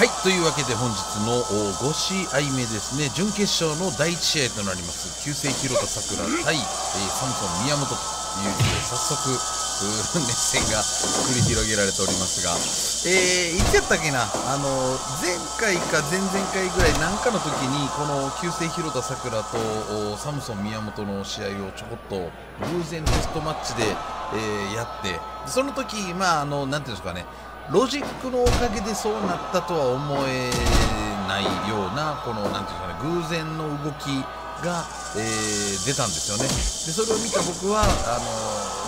はいというわけで本日の5試合目ですね。準決勝の第1試合となります。旧姓広田さくら対、え、サムソン宮本ということで早速熱戦が繰り広げられておりますが、えー、いつやったっけな？あの前回か前々回ぐらい何かの時にこの旧姓広田さくらとサムソン宮本の試合をちょこっと偶然テストマッチで、えー、やってその時まああのなていうんですかね。ロジックのおかげでそうなったとは思えないようなこのなんていうかね偶然の動きが、えー、出たんですよね。でそれを見た僕はあの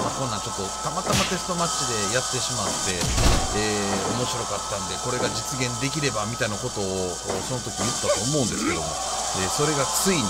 まあ、こんなんちょっとたまたまテストマッチでやってしまって、えー、面白かったんでこれが実現できればみたいなことをその時言ったと思うんですけども、え、それがついに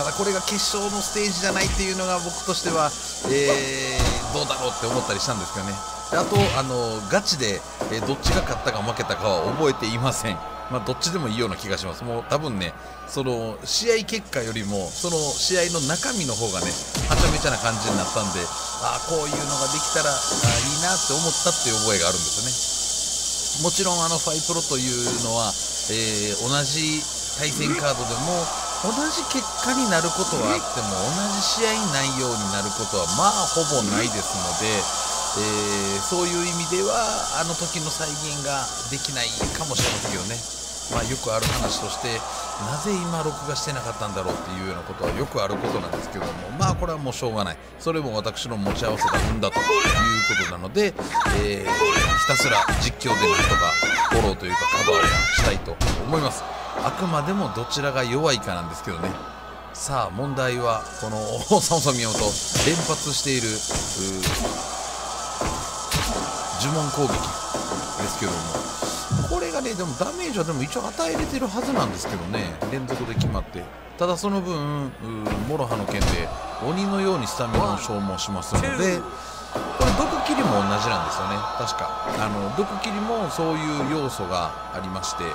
ただこれが決勝のステージじゃないっていうのが僕としては、え、どうだろうって思ったりしたんですけどね。あとあのガチで、えどっちが勝ったか負けたかは覚えていません。まあ、どっちでもいいような気がします。もう多分ね、その試合結果よりも、その試合の中身の方がね、はちゃめちゃな感じになったんで、ああ、こういうのができたらあいいなって思ったっていう覚えがあるんですよね。もちろんあのファイプロというのは、えー、同じ対戦カードでも同じ結果になることはあっても同じ試合内容になることはまあほぼないですので、えー、そういう意味ではあの時の再現ができないかもしれませんけどね、まあ、よくある話としてなぜ今録画してなかったんだろうっていうようなことはよくあることなんですけども。まあこれはもうしょうがない。それも私の持ち合わせたんだということなので、えー、ひたすら実況でなんとかフォローというかカバーをしたいと思います。あくまでもどちらが弱いかなんですけどね。さあ問題はこのサムソン宮本。連発している呪文攻撃。ですけども。これがねでもダメージはでも一応与えれてるはずなんですけどね。連続で決まって。ただその分諸刃の剣で鬼のようにスタミナを消耗しますので。これ毒切りも同じなんですよね。確か。あの毒切りもそういう要素がありまして、えー、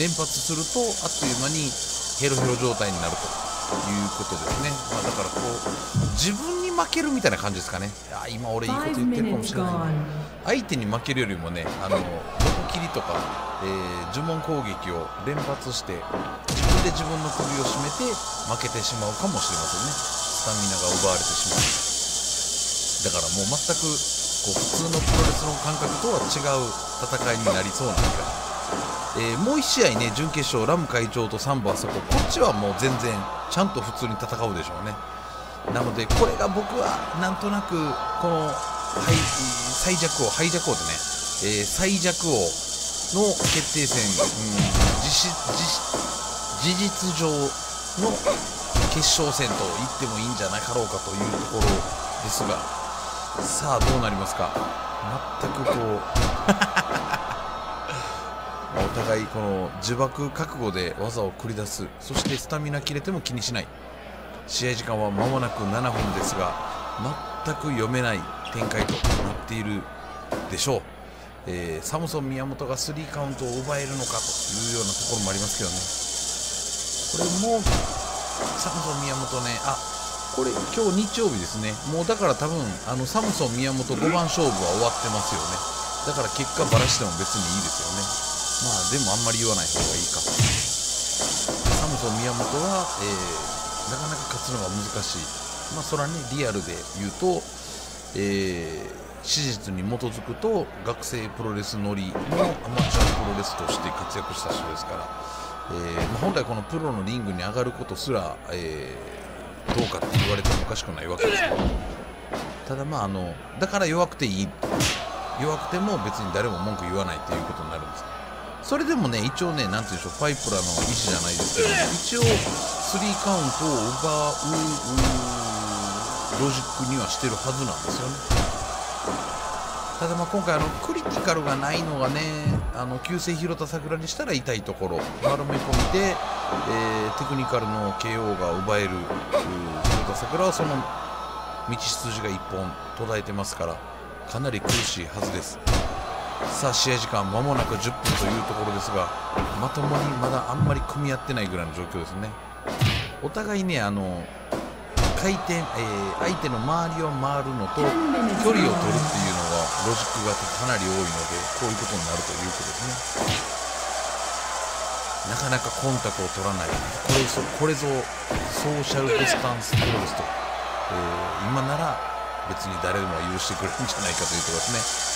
連発するとあっという間にヘロヘロ状態になるということですね、まあ、だからこう自分に負けるみたいな感じですかね。あ今俺いいこと言ってるかもしれない。相手に負けるよりもねあの 毒切りとか、えー、呪文攻撃を連発して自分で自分の首を絞めて負けてしまうかもしれませんね。タミナが奪われてしまう。だからもう全くこう普通のプロレスの感覚とは違う戦いになりそうなんですが、えー、もう1試合ね準決勝ラム会長とサンボあそこ。こっちはもう全然ちゃんと普通に戦うでしょうねなのでこれが僕はなんとなくこの最弱王ハイジャク王でね、えー、最弱王の決定戦、うん、実事実上の決勝戦と言ってもいいんじゃなかろうかというところですがさあどうなりますか？全くこう お互いこの呪縛覚悟で技を繰り出すそしてスタミナ切れても気にしない。試合時間は間もなく7分ですが全く読めない展開となっているでしょう、えー、サムソン宮本がスリーカウントを奪えるのかというようなところもありますけどね。これもサムソン宮本ねあこれ今日日曜日ですね。もうだから多分あのサムソン宮本5番勝負は終わってますよね。だから結果ばらしても別にいいですよね。まあでもあんまり言わない方がいいか。サムソン宮本は、えー、なかなか勝つのが難しい。まあそれはねリアルで言うとえー史実に基づくと学生プロレス乗りのアマチュアプロレスとして活躍した人ですからえーまあ、本来このプロのリングに上がることすら、えー、どうかって言われてもおかしくないわけですけどただまああのだから弱くていい。弱くても別に誰も文句言わないということになるんです。それでもね一応ねなんていうんでしょうパイプラの意思じゃないですけど、一応スリーカウントを奪うロジックにはしてるはずなんですよね。ただまあ今回あのクリティカルがないのがねあの旧姓広田桜にしたら痛いところ丸め込みで、えー、テクニカルの KO が奪える広田桜はその道筋が1本途絶えてますからかなり苦しいはずです。さあ試合時間まもなく10分というところですがまともにまだあんまり組み合ってないぐらいの状況ですね。お互いねあの回転、えー、相手の周りを回るのと距離を取るっていうのがロジックがかなり多いのでこういうことになるということですね。なかなかコンタクトを取らない。これぞこれぞソーシャルディスタンスプロレスと、えー、今なら別に誰でも許してくれるんじゃないかというところですね。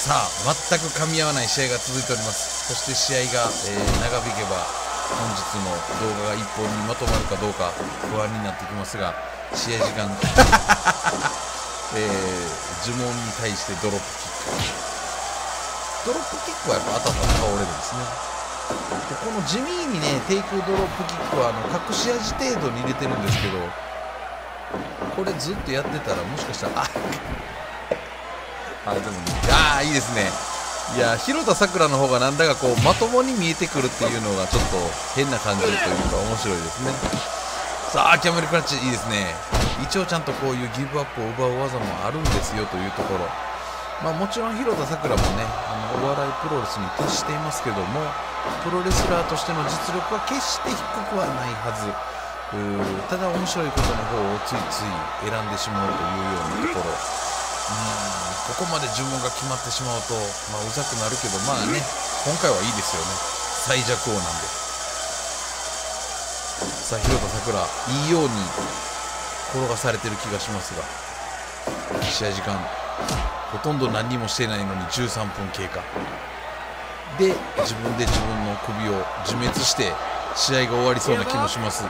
さあ全く噛み合わない試合が続いております。そして試合が、えー、長引けば本日の動画が1本にまとまるかどうか不安になってきますが試合時間 えー、呪文に対してドロップキック。ドロップキックはやっぱ当たったら倒れるんですね。でこの地味にねテイクドロップキックはあの隠し味程度に入れてるんですけどこれずっとやってたらもしかしたらああでもああいいですね。いや広田さくらの方がなんだかこうまともに見えてくるっていうのがちょっと変な感じというか面白いですね。さあキャメルクラッチいいですね。一応ちゃんとこういうギブアップを奪う技もあるんですよというところ。まあ、もちろん広田さくらもねあのお笑いプロレスに徹していますけどもプロレスラーとしての実力は決して低くはないはず。ただ面白いことの方をついつい選んでしまうというようなところ。ここまで呪文が決まってしまうと、まあ、うざくなるけどまあね今回はいいですよね。最弱王なんで。さあ広田さくらいいように転がされてる気がしますが試合時間ほとんど何もしてないのに13分経過。で自分で自分の首を自滅して試合が終わりそうな気もします。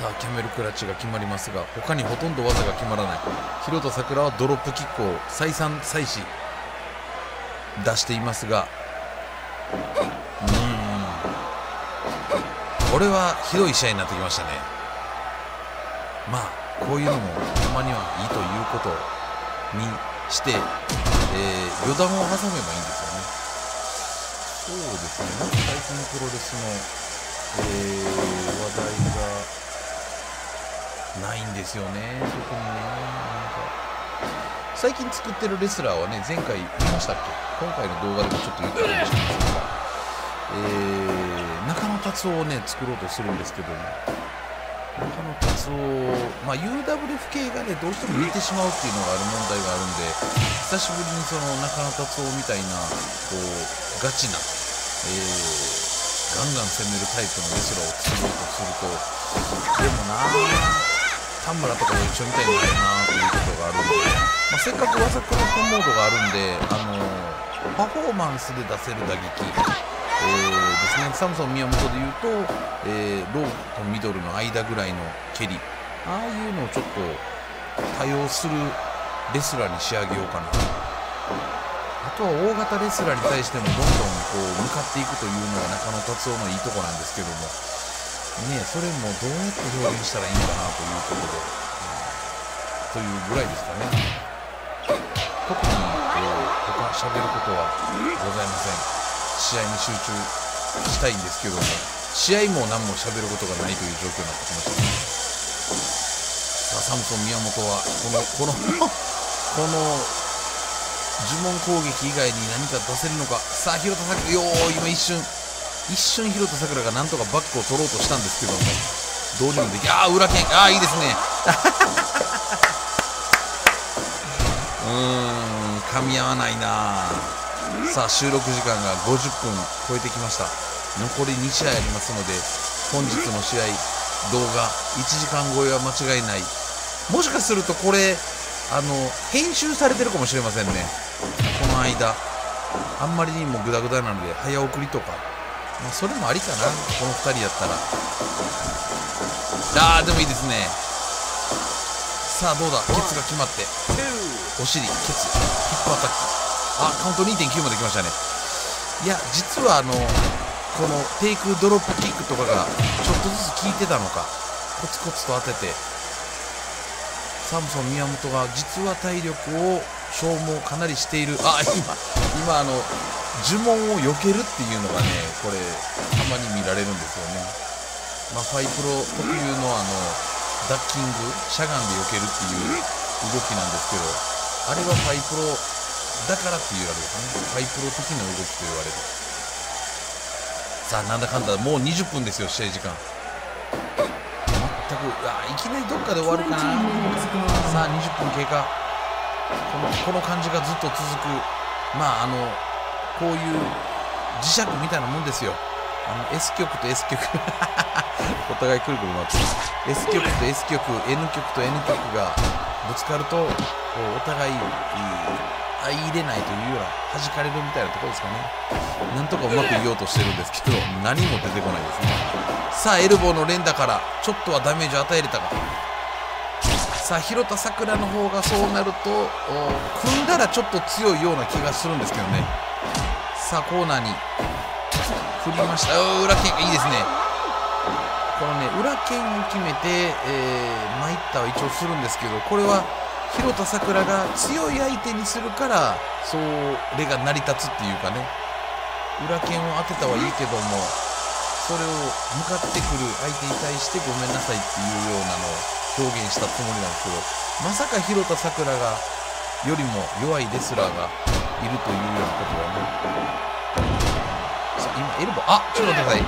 さあキャメルクラッチが決まりますが他にほとんど技が決まらない。広田さくらはドロップキックを再三再四出していますがうん。これはひどい試合になってきましたね。まあこういうのもたまにはいいということにして、えー、余談を挟めばいいんですよね。そうですね、なんか最近プロレスの、えー、話題がないんですよね、特にね。なんか。最近作ってるレスラーはね、前回言いましたっけ？今回の動画でもちょっと言ったかもしれませんが、えー、中野達夫をね、作ろうとするんですけど、中野達夫、まあ、UWF 系がねどうしても入れてしまうっていうのがある問題があるんで久しぶりにその中野達夫みたいなこうガチな、えー、ガンガン攻めるタイプのレスラーを作ろうとすると。でもな田村とかも一緒みたいになるなということがあるんで、まあ、せっかく技クロッモードがあるんであのパフォーマンスで出せる打撃えー、ですねサムソン宮本でいうと、えー、ローとミドルの間ぐらいの蹴りああいうのをちょっと多用するレスラーに仕上げようかなと。あとは大型レスラーに対してもどんどんこう向かっていくというのが中野達夫のいいとこなんですけども。ねそれもどうやって表現したらいいのかなということで、というぐらいですかね。特にこう他喋ることはございません。試合に集中したいんですけども試合も何も喋ることがないという状況になってきました。ねさあサムソン宮本はこのこの この呪文攻撃以外に何か出せるのか。さあ広田さくらよー今一瞬。一瞬広田さくらがなんとかバックを取ろうとしたんですけどもどうにもできああ裏剣。ああいいですね。うん噛み合わないな。さあ収録時間が50分超えてきました。残り2試合ありますので本日の試合動画1時間超えは間違いない。もしかするとこれあの編集されてるかもしれませんね。この間あんまりにもグダグダなので早送りとか、まあ、それもありかなこの2人やったら。あーでもいいですね。さあどうだ？ケツが決まって。お尻ケツヒップアタック。あカウント2.9まで来ましたね。いや実はあのこのテイクドロップキックとかがちょっとずつ効いてたのかコツコツと当てて。サムソン宮本が実は体力を消耗かなりしている。あ今今あの呪文を避けるっていうのがねこれたまに見られるんですよね。まあ、ファイプロ特有のあのダッキングしゃがんで避けるっていう動きなんですけどあれはファイプロだからって言われるかね。ハイプロ的な動きと言われる。さあなんだかんだもう20分ですよ試合時間。全くあいきなりどっかで終わるかな。さあ20分経過。このこの感じがずっと続く。まああのこういう磁石みたいなもんですよ。あの S 極と S 極 お互いくるくる回って S 極と S 極 N 極と N 極がぶつかるとこうお互い相入れないというような弾かれるみたいなところですかね。なんとかうまく言おうとしてるんですけど何も出てこないですね。さあエルボーの連打からちょっとはダメージを与えれたかさあ広田さくらの方がそうなると組んだらちょっと強いような気がするんですけどね。さあコーナーに。振りました。裏剣。いいですね。このね裏剣を決めて、えー、参ったは一応するんですけどこれは広田さくらが強い相手にするからそれが成り立つっていうかね。裏剣を当てたはいいけどもそれを向かってくる相手に対してごめんなさいっていうようなのを表現したつもりなんですけどまさか広田さくらがよりも弱いレスラーがいるというようなことはねさあ今エルボ。あちょっと待ってください。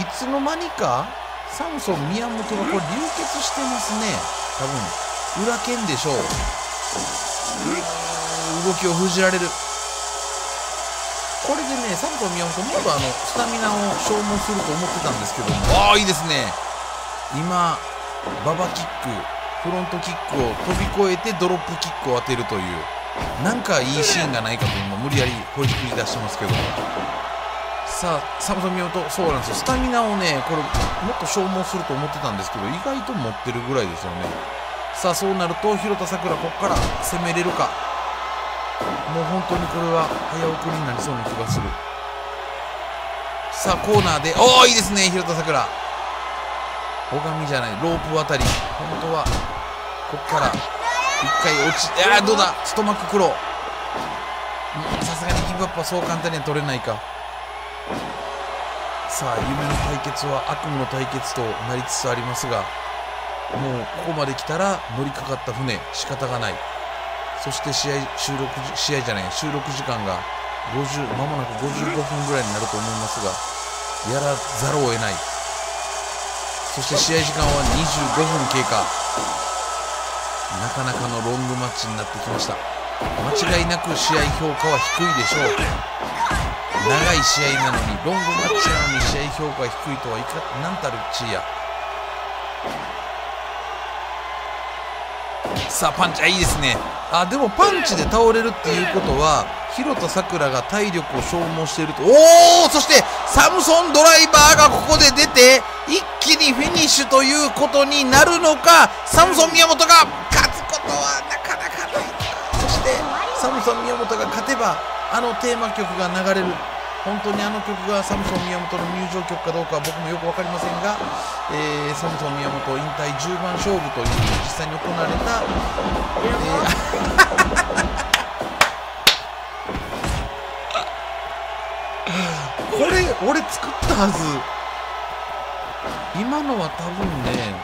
いつの間にかサムソン宮本がこれ流血してますね。多分裏剣でしょう。動きを封じられる。これでねサムトン宮本もっとあのスタミナを消耗すると思ってたんですけどああいいですね。今ババキックフロントキックを飛び越えてドロップキックを当てるという。なんかいいシーンがないかと今無理やりほじくり出してますけど。さあサムソン宮本そうなんですよ。スタミナをねこれもっと消耗すると思ってたんですけど意外と持ってるぐらいですよね。さあそうなると広田さくらここから攻めれるか。もう本当にこれは早送りになりそうな気がする。さあコーナーでおおいいですね広田さくら。拝みじゃないロープ渡り。本当はここから回落ちああどうだ？ストマッククロー。さすがにギブアップはそう簡単には取れないか。さあ夢の対決は悪夢の対決となりつつありますがもうここまで来たら乗りかかった船仕方がない。そして試合収録試合じゃない収録時間が50間もなく55分ぐらいになると思いますがやらざるを得ない。そして試合時間は25分経過。なかなかのロングマッチになってきました。間違いなく試合評価は低いでしょう。長い試合なのにロングマッチなのに試合評価は低いとはいかなんたる地位や。さあパンチあいいですね。あでもパンチで倒れるっていうことは広田さくらが体力を消耗していると。おおそしてサムソンドライバーがここで出て一気にフィニッシュということになるのかサムソン宮本が勝つことはなかなかない。そしてサムソン宮本が勝てばあのテーマ曲が流れる。本当にあの曲がサムソン宮本の入場曲かどうかは僕もよく分かりませんが、えー、サムソン宮本引退10番勝負という実際に行われた、えー、これ俺作ったはず。今のは多分ね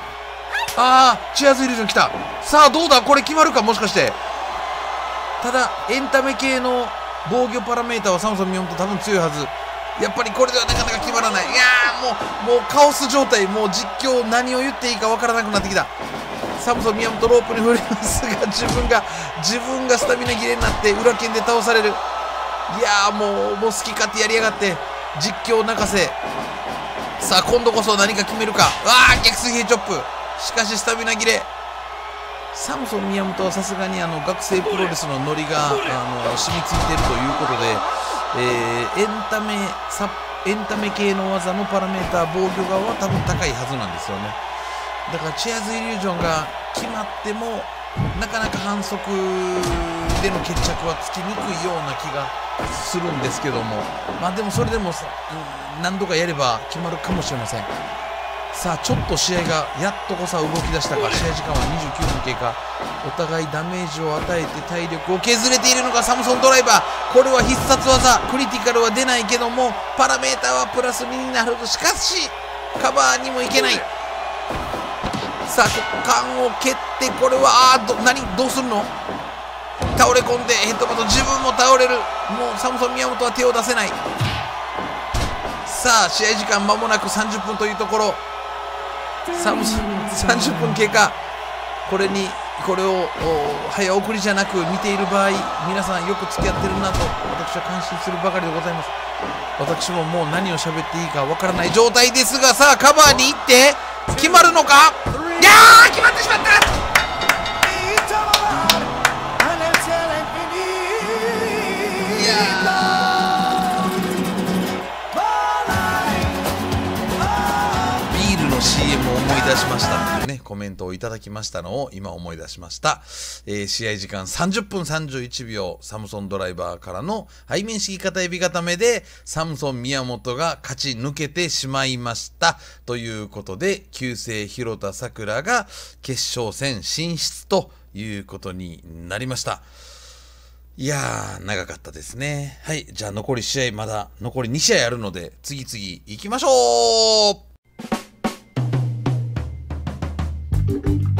ああチアーズイリュージョン来た。さあどうだ？これ決まるか？もしかして。ただエンタメ系の防御パラメーターはサムソン見本多分強いはず。やっぱりこれではなかなか決まらない。いやもうもうカオス状態。もう実況何を言っていいかわからなくなってきた。サムソン宮本ロープに振りますが 自分が自分がスタミナ切れになって裏剣で倒される。いやもうもう好き勝手やりやがって実況泣かせ。さあ今度こそ何か決めるか。わあ逆水平チョップ。しかしスタミナ切れ。サムソン宮本はさすがにあの学生プロレスのノリがあの染みついているということで、えー、エンタメサエンタメ系の技のパラメーター防御側は多分高いはずなんですよね。だからチェアーズイリュージョンが決まってもなかなか反則での決着はつきにくいような気がするんですけども。まあでもそれでも何度かやれば決まるかもしれません。さあちょっと試合がやっとこさ動き出したか。試合時間は29分経過。お互いダメージを与えて体力を削れているのがサムソンドライバー。これは必殺技。クリティカルは出ないけどもパラメーターはプラス2になるとしかしカバーにもいけない。さあ股間を蹴ってこれはあど何？どうするの？倒れ込んでヘッドバト自分も倒れる。もうサムソン宮本は手を出せない。さあ試合時間間もなく30分というところサムソン30分経過。これにこれを早送りじゃなく見ている場合皆さんよく付き合ってるなと私は感心するばかりでございます。私ももう何を喋っていいかわからない状態ですがさあカバーに行って決まるのか？いやー決まってしまった！出しましたっていうねコメントをいただきましたのを今思い出しました、えー試合時間30分31秒サムソンドライバーからの背面式片指固めでサムソン宮本が勝ち抜けてしまいました。ということで旧姓広田さくらが決勝戦進出ということになりました。いやー、長かったですね。はい、じゃあ残り試合まだ残り2試合あるので、次々行きましょう。Thank you.